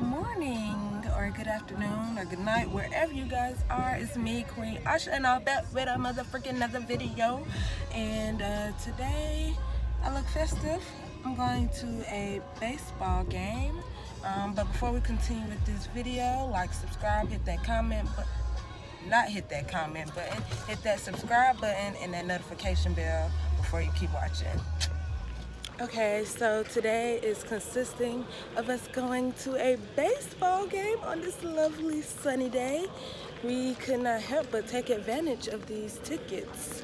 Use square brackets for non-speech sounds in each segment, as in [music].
morning or good afternoon or good night wherever you guys are. It's me Qween Asha and i'll bet with a motherfucking another video. And uh, today i look festive. I'm going to a baseball game. Um, but before we continue with this video like subscribe hit that comment but not hit that comment button hit that subscribe button and that notification bell before you keep watching Okay, so today is consisting of us going to a baseball game on this lovely sunny day. We could not help but take advantage of these tickets.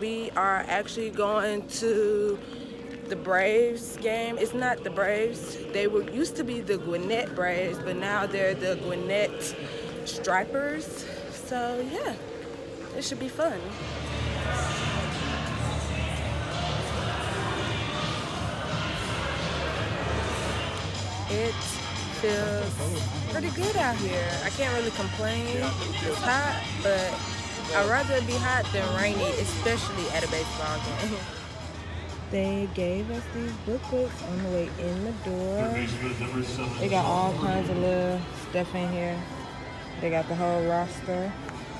We are actually going to the Braves game. It's not the Braves. They were used to be the Gwinnett Braves, but now they're the Gwinnett Stripers. So yeah, it should be fun. It feels pretty good out here. I can't really complain. It's hot, but I'd rather it be hot than rainy, especially at a baseball game. [laughs] They gave us these booklets on the way in the door. They got all kinds of little stuff in here. They got the whole roster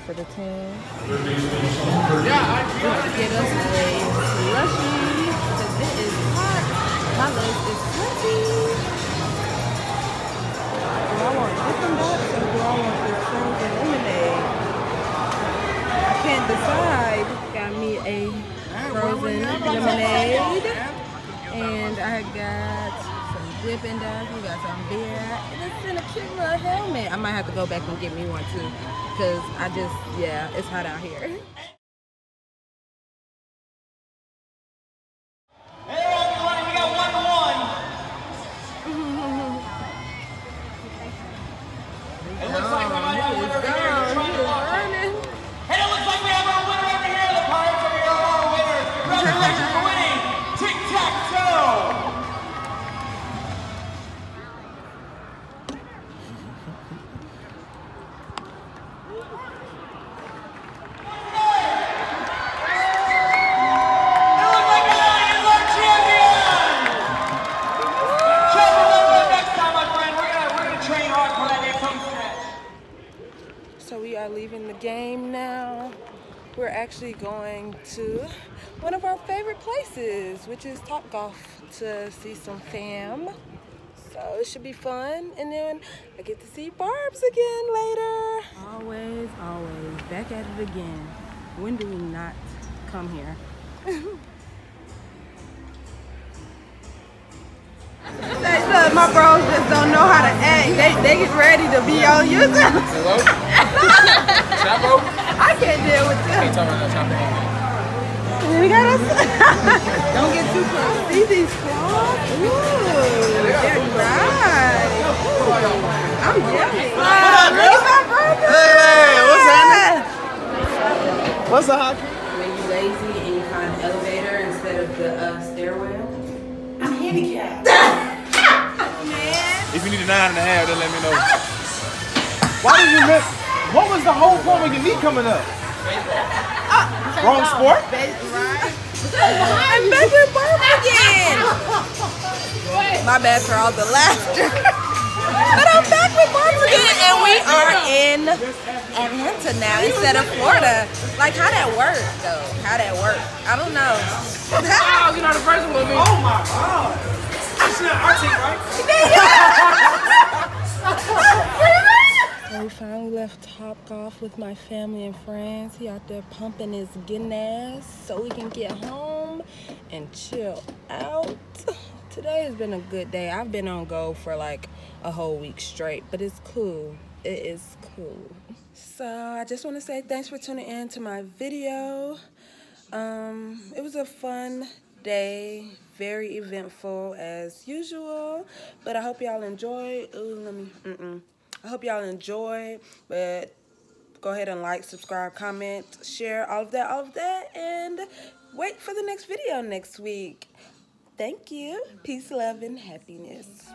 for the team. Just get us a slushy because it is hot. My legs is sweaty. Lemonade. And I got some Dippin' Dots. We got some beer. And it's in a cute little helmet. I might have to go back and get me one too. Because I just, yeah, it's hot out here. [laughs] So we are leaving the game now. We're actually going to one of our favorite places, which is Top Golf, to see some fam. So it should be fun. And then I get to see Barb's again later. Always, always back at it again. When do we not come here? My bros just don't know how to act. They they get ready to be on YouTube. [laughs] don't get too close. See these claws? Ooh, they're right. I'm jealous. Wow, look at my brother. Hey, what's happening? What's up? When you lazy and you find an elevator instead of the uh, stairwell. I'm handicapped. [laughs] if you need a nine and a half, then let me know. [laughs] Why did you miss? What was the whole point of your knee coming up? Wrong sport? I'm back with Barb again. My bad for all the laughter. but I'm back with Barb again, and we are in Atlanta now instead of Florida. Like, how that work, though? How that work? I don't know. Oh, you're not the person with me. Oh my god. It's not Arctic, right? [laughs] [laughs] So we finally left Top Golf with my family and friends. He out there pumping his Guinness so we can get home and chill out. Today has been a good day. I've been on go for like a whole week straight, but it's cool. It is cool. So I just want to say thanks for tuning in to my video. Um, it was a fun day, very eventful as usual. But I hope y'all enjoy. Ooh, let me. Mm-mm. I hope y'all enjoy. But go ahead and like, subscribe, comment, share, all of that, all of that, and wait for the next video next week. Thank you. Peace, love, and happiness.